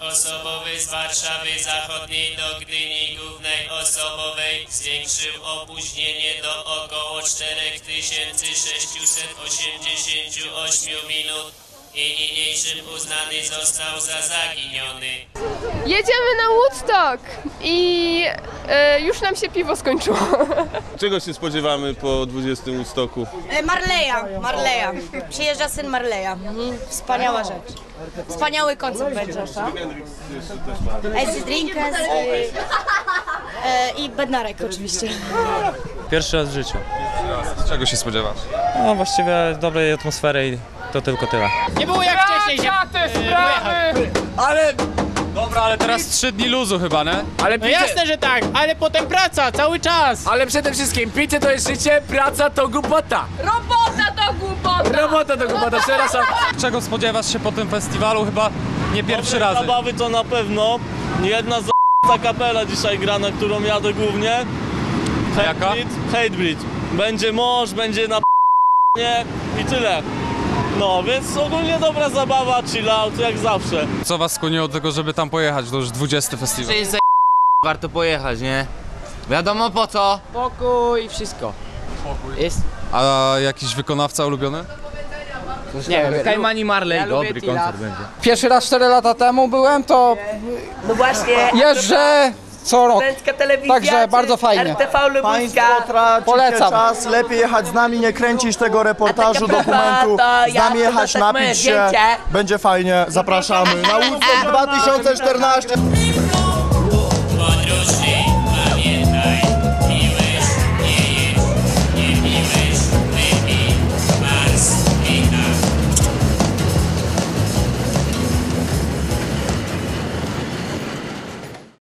Osobowy z Warszawy Zachodniej do Gdyni Głównej Osobowej zwiększył opóźnienie do około 4688 minut i niniejszym uznany został za zaginiony. Jedziemy na Woodstock i e, już nam się piwo skończyło. Czego się spodziewamy po 20 Woodstocku? E, Marleya, Marleya. Przyjeżdża syn Marleya. Mhm. Wspaniała rzecz. Wspaniały koncert będzie. Easy Drinkers e, e, i Bednarek oczywiście. Pierwszy raz w życiu. Czego się spodziewasz? No właściwie dobrej atmosfery i to tylko tyle. Nie było jak wcześniej się te sprawy! Ale... Dobra, ale teraz trzy dni luzu chyba, nie? Ale no jasne, że tak, ale potem praca, cały czas. Ale przede wszystkim picie to jest życie, praca to głupota. Robota to głupota! Robota to głupota, przepraszam. Czego spodziewasz się po tym festiwalu? Chyba nie pierwszy raz. Zabawy to na pewno. Jedna z ta kapela dzisiaj gra, na którą jadę głównie. Jaka? Hatebreed. Hatebreed. Będzie mąż, będzie na nie i tyle. No, więc ogólnie dobra zabawa, chill out, jak zawsze. Co was skłoniło do tego, żeby tam pojechać? To już 20 festiwal. jest za... warto pojechać, nie? Wiadomo po co. Pokój i wszystko. Jest, A jakiś wykonawca ulubiony? nie wiem, Kajmani Marley, Ja lubię dobry Tila. koncert będzie. Pierwszy raz 4 lata temu byłem, to No właśnie, jeżdżę co rok. Telewizja, Także czy bardzo fajnie. RTV Lubuska. Państwo tracicie Polecam. czas, lepiej jechać z nami, nie kręcić tego reportażu, A taka dokumentu, z nami jechać, tak napić się, zdjęcie. będzie fajnie, zapraszamy na Woodstock 2014.